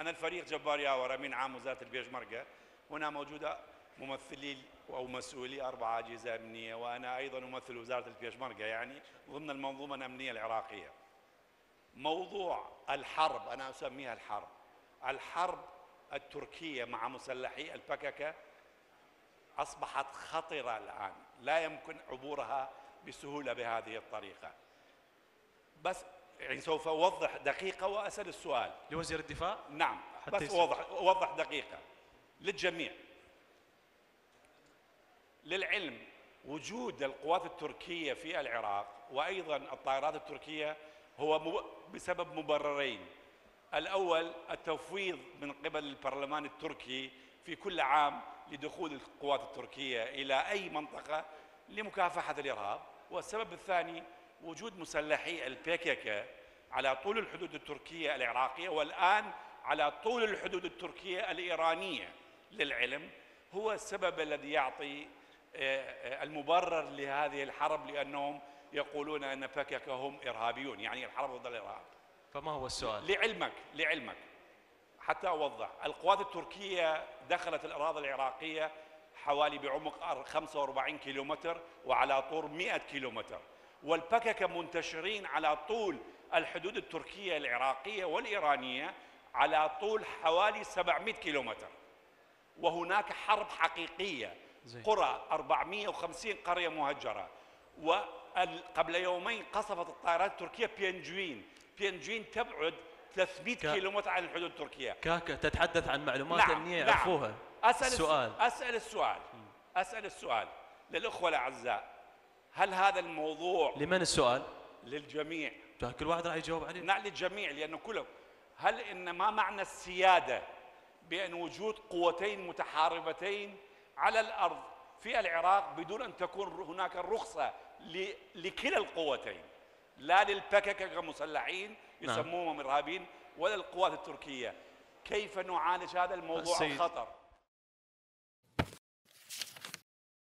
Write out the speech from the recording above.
أنا الفريق جبار ياور أمين عام وزارة البيشمركة هنا موجودة ممثلي أو مسؤولي أربع أجهزة أمنية وأنا أيضا أمثل وزارة البيشمركة يعني ضمن المنظومة الأمنية العراقية. موضوع الحرب أنا أسميها الحرب. الحرب التركية مع مسلحي البككة أصبحت خطرة الآن. لا يمكن عبورها بسهولة بهذه الطريقة. بس يعني سوف أوضح دقيقة وأسأل السؤال. لوزير الدفاع؟ نعم بس. أوضح, أوضح دقيقة. للجميع. للعلم وجود القوات التركية في العراق وأيضا الطائرات التركية هو بسبب مبررين. الأول التفويض من قبل البرلمان التركي في كل عام لدخول القوات التركية إلى أي منطقة لمكافحة الإرهاب. والسبب الثاني وجود مسلحي البيكيكا على طول الحدود التركية العراقية والآن على طول الحدود التركية الإيرانية للعلم هو السبب الذي يعطي آه، آه، المبرر لهذه الحرب لأنهم يقولون أن بككة هم إرهابيون يعني الحرب ضد الإرهاب. فما هو السؤال؟ لعلمك لعلمك حتى أوضح. القوات التركية دخلت الأراضي العراقية حوالي بعمق أر- 45 كيلومتر وعلى طول 100 كيلومتر. والبككة منتشرين على طول الحدود التركية العراقية والإيرانية على طول حوالي 700 كيلومتر. وهناك حرب حقيقية. قرى 450 قرية مهجرة. وقبل يومين قصفت الطائرات التركية بينجوين بينجوين تبعد 300 كا- كيلومتر عن الحدود التركية. كاكا تتحدث عن معلومات أمنية يعرفوها. أسأل السؤال أسأل السؤال. أسأل السؤال للأخوة الأعزاء. هل هذا الموضوع لمن السؤال؟ للجميع. كل واحد راح يجاوب عليه. نعم للجميع لأنه كلهم هل إن ما معنى السيادة؟ بأن وجود قوتين متحاربتين على الأرض في العراق بدون أن تكون هناك الرخصة ل- لكلا القوتين. لا للبككة كمسلحين نعم. يسموهم إرهابيين ولا القوات التركية. كيف نعالج هذا الموضوع السيد- الخطر؟